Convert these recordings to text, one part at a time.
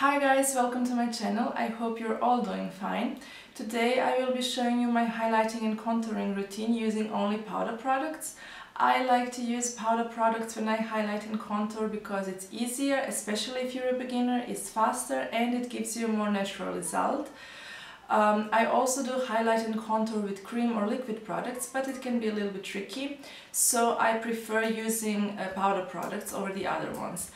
Hi guys, welcome to my channel. I hope you're all doing fine. Today I will be showing you my highlighting and contouring routine using only powder products. I like to use powder products when I highlight and contour because it's easier, especially if you're a beginner, it's faster and it gives you a more natural result. Um, I also do highlight and contour with cream or liquid products, but it can be a little bit tricky, so I prefer using uh, powder products over the other ones.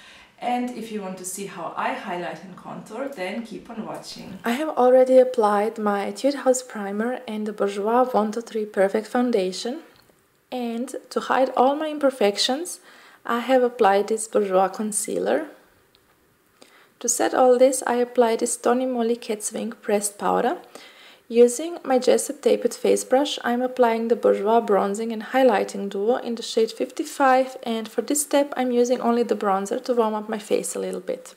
And if you want to see how I highlight and contour, then keep on watching. I have already applied my Etude House Primer and the Bourjois 123 Perfect Foundation. And to hide all my imperfections, I have applied this Bourjois Concealer. To set all this, I applied this Tony Moly Cat's Wink Pressed Powder Using my Jessup Tapered Face Brush, I'm applying the Bourjois Bronzing and Highlighting Duo in the shade 55 and for this step I'm using only the bronzer to warm up my face a little bit.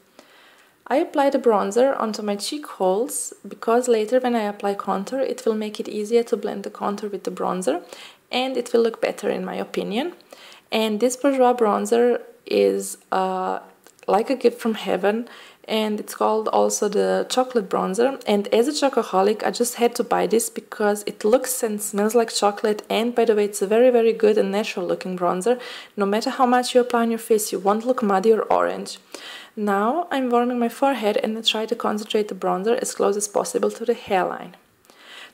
I apply the bronzer onto my cheek hollows because later when I apply contour it will make it easier to blend the contour with the bronzer and it will look better in my opinion. And this Bourjois bronzer is uh, like a gift from heaven and it's called also the chocolate bronzer. And as a chocoholic I just had to buy this because it looks and smells like chocolate. And by the way it's a very very good and natural looking bronzer. No matter how much you apply on your face you won't look muddy or orange. Now I'm warming my forehead and I try to concentrate the bronzer as close as possible to the hairline.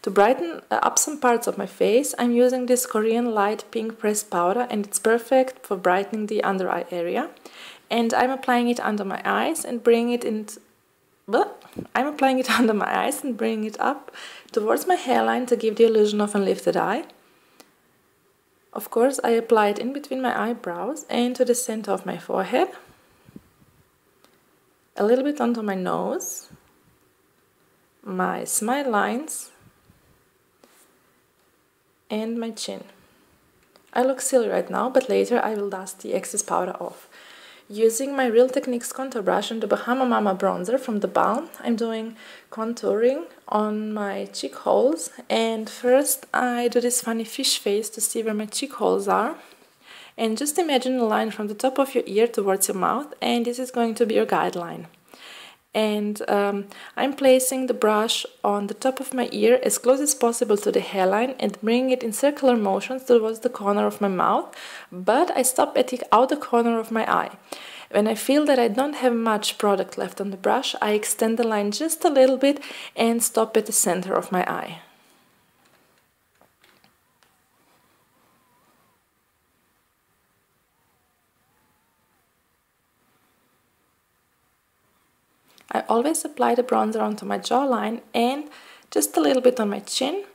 To brighten uh, up some parts of my face, I'm using this Korean Light Pink Pressed Powder and it's perfect for brightening the under eye area and I'm applying it under my eyes and bring it in I'm applying it under my eyes and bringing it up towards my hairline to give the illusion of a lifted eye. Of course, I apply it in between my eyebrows and to the center of my forehead, a little bit onto my nose, my smile lines, and my chin. I look silly right now, but later I will dust the excess powder off. Using my Real Techniques contour brush and the Bahama Mama bronzer from the Balm, I'm doing contouring on my cheek hollows. And first I do this funny fish face to see where my cheek hollows are. And just imagine a line from the top of your ear towards your mouth and this is going to be your guideline and um, I'm placing the brush on the top of my ear as close as possible to the hairline and bringing it in circular motions towards the corner of my mouth, but I stop at the outer corner of my eye. When I feel that I don't have much product left on the brush, I extend the line just a little bit and stop at the center of my eye. Always apply the bronzer onto my jawline and just a little bit on my chin.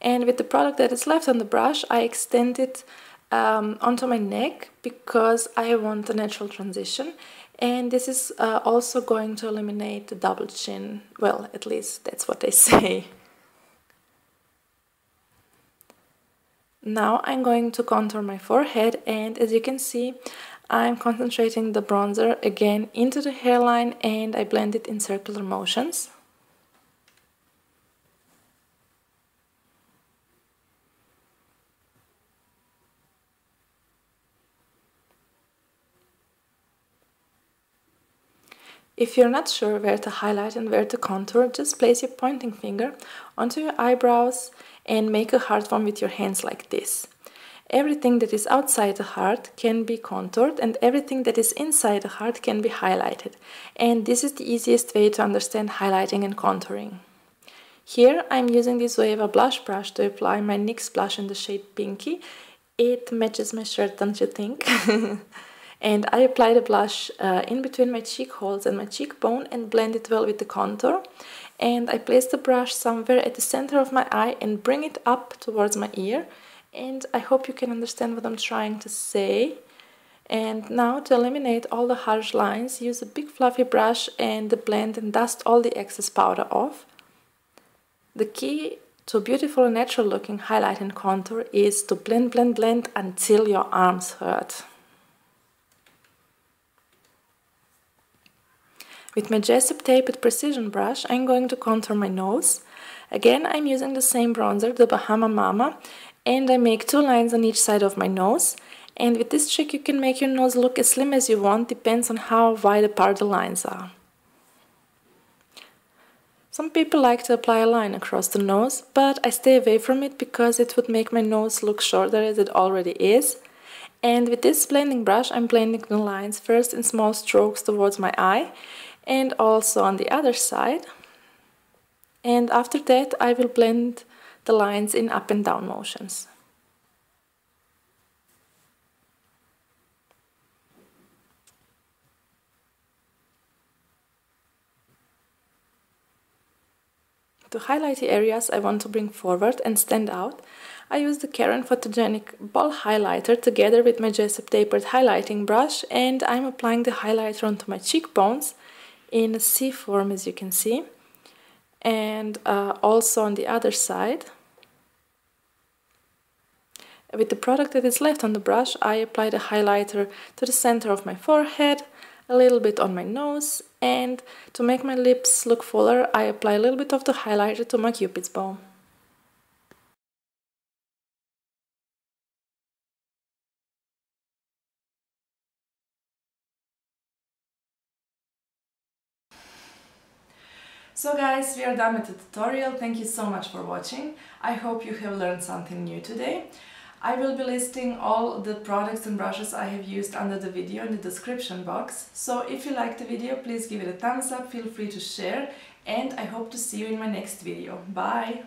And with the product that is left on the brush, I extend it um, onto my neck because I want a natural transition. And this is uh, also going to eliminate the double chin. Well, at least that's what they say. Now I'm going to contour my forehead and as you can see I'm concentrating the bronzer again into the hairline and I blend it in circular motions. If you're not sure where to highlight and where to contour, just place your pointing finger onto your eyebrows and make a heart form with your hands like this. Everything that is outside the heart can be contoured and everything that is inside the heart can be highlighted. And this is the easiest way to understand highlighting and contouring. Here I'm using this Zoeva blush brush to apply my NYX blush in the shade Pinky. It matches my shirt, don't you think? and I apply the blush uh, in between my cheek hollows and my cheekbone and blend it well with the contour. And I place the brush somewhere at the center of my eye and bring it up towards my ear and I hope you can understand what I'm trying to say. And now to eliminate all the harsh lines, use a big fluffy brush and blend and dust all the excess powder off. The key to beautiful natural looking highlight and contour is to blend, blend, blend until your arms hurt. With my Jessup Tapered Precision brush, I'm going to contour my nose. Again, I'm using the same bronzer, the Bahama Mama, and I make two lines on each side of my nose and with this trick you can make your nose look as slim as you want depends on how wide apart the lines are. Some people like to apply a line across the nose, but I stay away from it because it would make my nose look shorter as it already is. And with this blending brush I'm blending the lines first in small strokes towards my eye and also on the other side. And after that I will blend the lines in up and down motions. To highlight the areas I want to bring forward and stand out, I use the Kerren Photogenic Ball Highlighter together with my Jessup Tapered Highlighting Brush and I'm applying the highlighter onto my cheekbones in a C form as you can see and uh, also on the other side. With the product that is left on the brush I apply the highlighter to the center of my forehead a little bit on my nose and to make my lips look fuller I apply a little bit of the highlighter to my cupid's bow. So guys, we are done with the tutorial. Thank you so much for watching. I hope you have learned something new today. I will be listing all the products and brushes I have used under the video in the description box. So if you liked the video, please give it a thumbs up, feel free to share and I hope to see you in my next video. Bye!